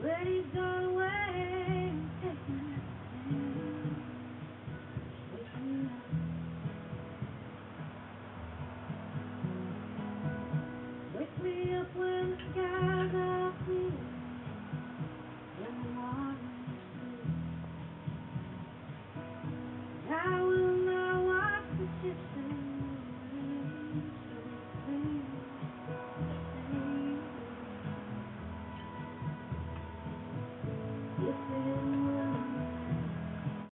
Where is the way?